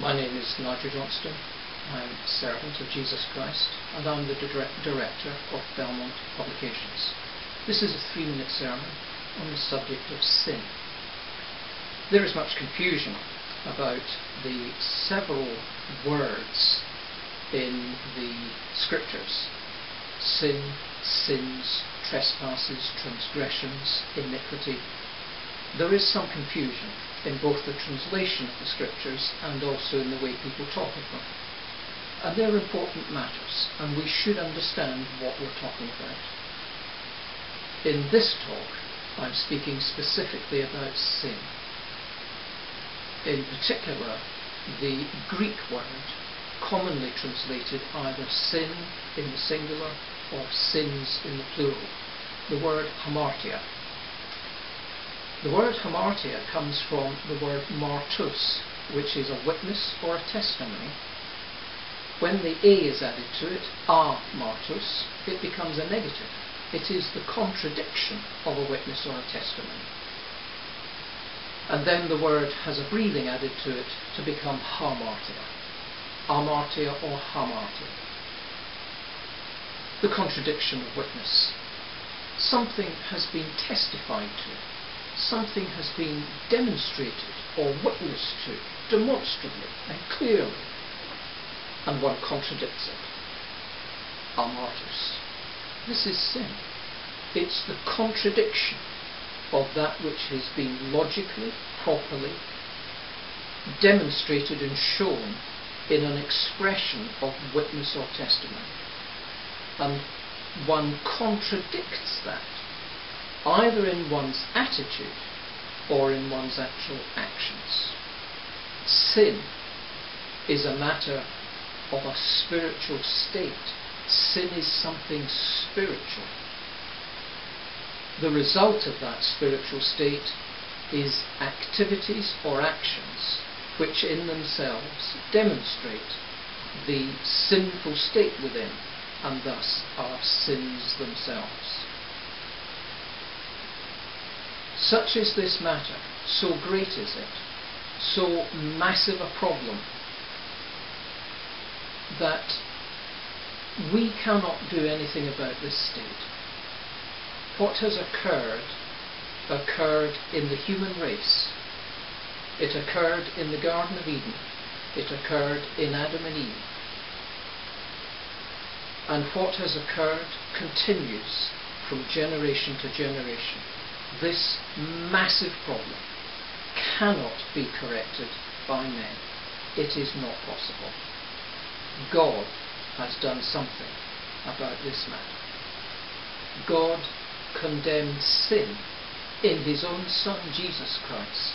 My name is Nigel Johnstone. I'm a servant of Jesus Christ and I'm the direct director of Belmont Publications. This is a three minute sermon on the subject of sin. There is much confusion about the several words in the scriptures sin, sins, trespasses, transgressions, iniquity. There is some confusion in both the translation of the scriptures and also in the way people talk of them. And they're important matters, and we should understand what we're talking about. In this talk, I'm speaking specifically about sin. In particular, the Greek word commonly translated either sin in the singular or sins in the plural, the word hamartia. The word hamartia comes from the word martus, which is a witness or a testimony. When the a is added to it, a martus, it becomes a negative. It is the contradiction of a witness or a testimony. And then the word has a breathing added to it to become hamartia. Amartia or hamartia. The contradiction of witness. Something has been testified to something has been demonstrated or witnessed to demonstrably and clearly, and one contradicts it. Amartus. This is sin. It's the contradiction of that which has been logically, properly demonstrated and shown in an expression of witness or testimony. And one contradicts that either in one's attitude or in one's actual actions. Sin is a matter of a spiritual state. Sin is something spiritual. The result of that spiritual state is activities or actions which in themselves demonstrate the sinful state within and thus are sins themselves. Such is this matter, so great is it, so massive a problem, that we cannot do anything about this state. What has occurred occurred in the human race. It occurred in the Garden of Eden. It occurred in Adam and Eve. And what has occurred continues from generation to generation this massive problem cannot be corrected by men. It is not possible. God has done something about this matter. God condemned sin in his own Son Jesus Christ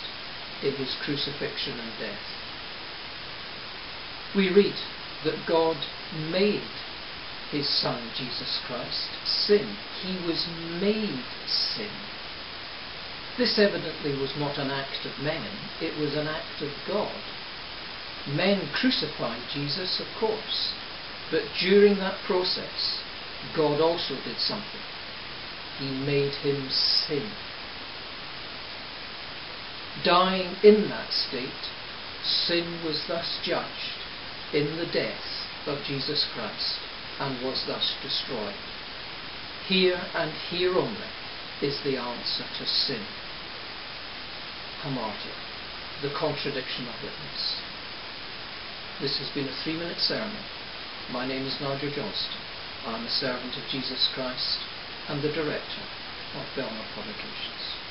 in his crucifixion and death. We read that God made his Son Jesus Christ sin. He was made sin this evidently was not an act of men, it was an act of God. Men crucified Jesus, of course, but during that process, God also did something. He made him sin. Dying in that state, sin was thus judged in the death of Jesus Christ and was thus destroyed. Here and here only is the answer to sin hamartia, the contradiction of witness. This has been a three minute sermon. My name is Nigel Johnstone. I'm a servant of Jesus Christ and the director of Belmont Publications.